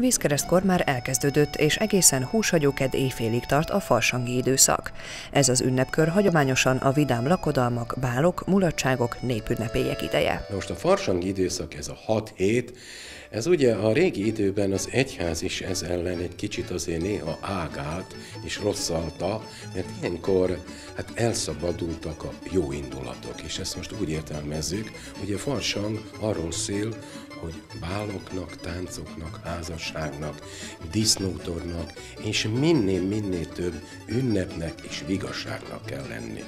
Vízkeresztkor már elkezdődött, és egészen húshagyóked éjfélig tart a farsangi időszak. Ez az ünnepkör hagyományosan a vidám lakodalmak, bálok, mulatságok, népünnepélyek ideje. Most a farsangi időszak, ez a hat hét, ez ugye a régi időben az egyház is ez ellen egy kicsit azért néha ágált és rosszalta, mert ilyenkor hát elszabadultak a jó indulatok, és ezt most úgy értelmezzük, hogy a farsang arról szél, hogy báloknak, táncoknak, házasságnak, disznótornak, és minél-minél több ünnepnek és vigasságnak kell lenni.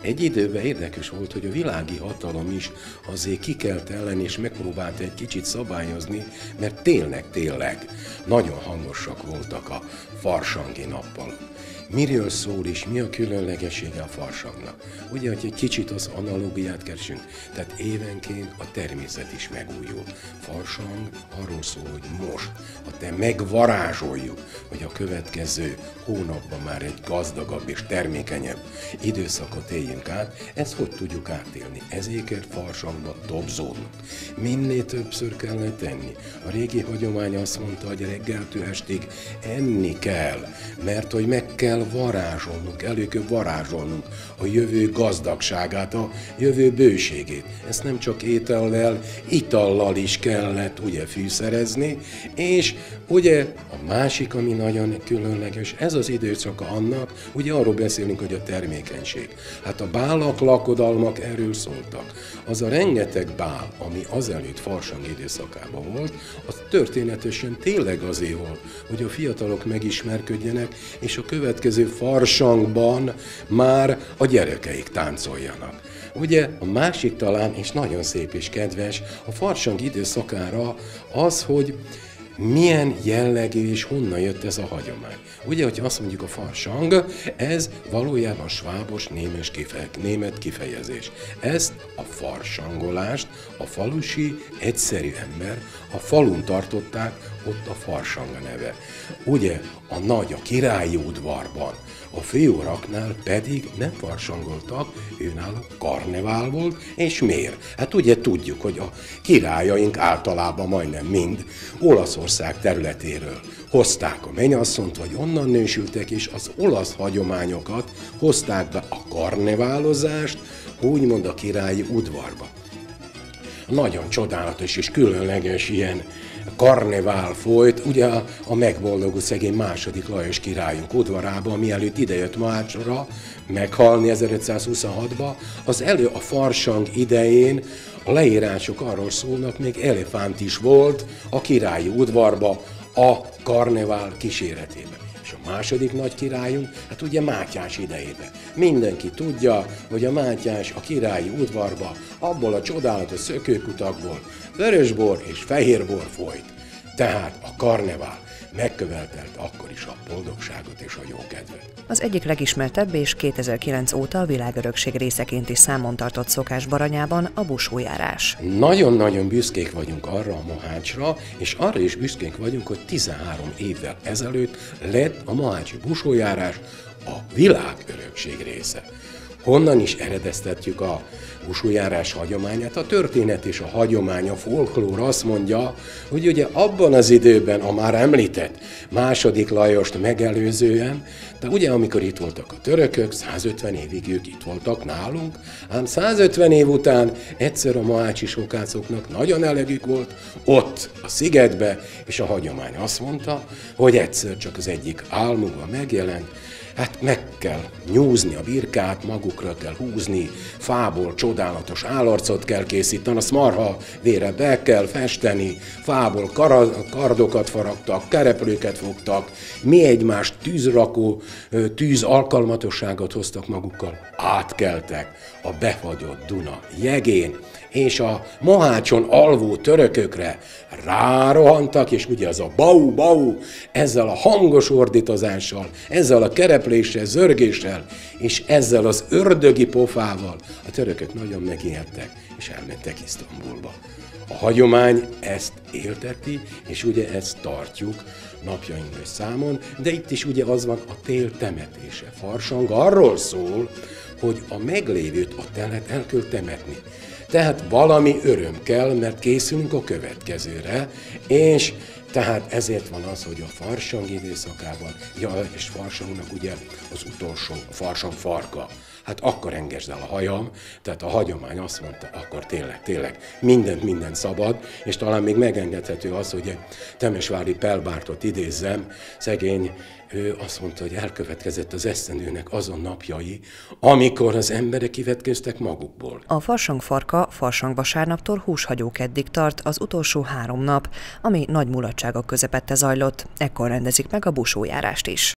Egy időben érdekes volt, hogy a világi hatalom is azért kikelt ellen, és megpróbált egy kicsit szabályozni, mert tényleg, tényleg nagyon hangosak voltak a farsangi nappalok miről szól és mi a különlegessége a farsangnak. Ugye, hogy egy kicsit az analógiát keresünk, tehát évenként a természet is megújul. Farsang arról szól, hogy most, ha te megvarázsoljuk, hogy a következő hónapban már egy gazdagabb és termékenyebb időszakot éljünk át, ezt hogy tudjuk átélni? Ezért farsangba dobzódnak. Minél többször kellene tenni. A régi hagyomány azt mondta, hogy reggeltől estig enni kell, mert hogy meg kell kell varázsolnunk, elő kell varázsolnunk a jövő gazdagságát, a jövő bőségét. Ezt nem csak étellel, itallal is kellett ugye fűszerezni, és ugye a másik, ami nagyon különleges, ez az időszaka annak, ugye arról beszélünk, hogy a termékenység. Hát a bálak, lakodalmak erről szóltak. Az a rengeteg bál, ami azelőtt farsang időszakában volt, az történetesen tényleg azért volt, hogy a fiatalok megismerkedjenek, és a következő következő farsangban már a gyerekeik táncoljanak. Ugye a másik talán, és nagyon szép és kedves, a farsang időszakára az, hogy milyen jellegű és honnan jött ez a hagyomány. Ugye, hogy azt mondjuk a farsang, ez valójában svábos némes kife, német kifejezés. Ezt a farsangolást a falusi egyszerű ember a falun tartották, ott a farsanga neve. Ugye a nagy, a királyi udvarban, a főuraknál pedig nem farsangoltak, őnáluk karnevál volt, és miért? Hát ugye tudjuk, hogy a királyaink általában majdnem mind Olaszország területéről hozták a mennyasszont, vagy onnan nősültek, és az olasz hagyományokat hozták be a karneválozást, úgymond a királyi udvarba. Nagyon csodálatos és különleges ilyen karnevál folyt, ugye a, a megboldogult szegény második Lajos királyunk udvarában, mielőtt idejött Mácsra meghalni 1526-ba, az elő a farsang idején a leírások arról szólnak, még elefánt is volt a királyi udvarba a karnevál kíséretében. És a második nagy királyunk, hát ugye Mátyás idejében. Mindenki tudja, hogy a Mátyás a királyi udvarba abból a csodálatos szökőkutakból vörösbor és fehérbor folyt. Tehát a karnevál megkövetelt akkor is a boldogságot és a jókedvet. Az egyik legismertebb és 2009 óta a világörökség részeként is számon tartott szokás Baranyában a busójárás. Nagyon-nagyon büszkék vagyunk arra a Mohácsra, és arra is büszkék vagyunk, hogy 13 évvel ezelőtt lett a Mohácsi busójárás a világörökség része. Honnan is eredeztetjük a húsújárás hagyományát? A történet és a hagyomány, a folklór azt mondja, hogy ugye abban az időben a már említett második Lajost megelőzően, de ugye amikor itt voltak a törökök, 150 évig ők itt voltak nálunk, ám 150 év után egyszer a maácsi sokácoknak nagyon elegük volt ott a szigetbe, és a hagyomány azt mondta, hogy egyszer csak az egyik álmukban megjelent, hát meg kell nyúzni a birkát, magukra kell húzni, fából csodálatos állarcot kell készíteni, azt marha vére be kell festeni, fából kardokat faragtak, kereplőket fogtak, mi egymást tűzrakó, tűz alkalmatosságot hoztak magukkal, átkeltek a befagyott Duna jegén, és a Mohácson alvó törökökre rárohantak, és ugye az a bau, bau, ezzel a hangos ordítozással, ezzel a kerepléssel, zörgéssel, és ezzel az ördögi pofával a törökök nagyon megijedtek, és elmentek Isztambulba. A hagyomány ezt élteti, és ugye ezt tartjuk napjainkban számon, de itt is ugye az van a tél temetése. Farsang arról szól, hogy a meglévőt, a telet el kell temetni. Tehát valami öröm kell, mert készülünk a következőre, és Tehát ezért van az, hogy a farsang időszakában, ja, és farsangnak ugye az utolsó farsang farka, hát akkor engedj el a hajam, tehát a hagyomány azt mondta, akkor tényleg, tényleg, mindent, minden szabad, és talán még megengedhető az, hogy Temesvári Pelbártot idézzem, szegény, ő azt mondta, hogy elkövetkezett az esztendőnek azon napjai, amikor az emberek kivetkeztek magukból. A farsang farka farsang vasárnaptól húshagyókeddig tart az utolsó három nap, ami nagy mulatságok közepette zajlott. Ekkor rendezik meg a busójárást is.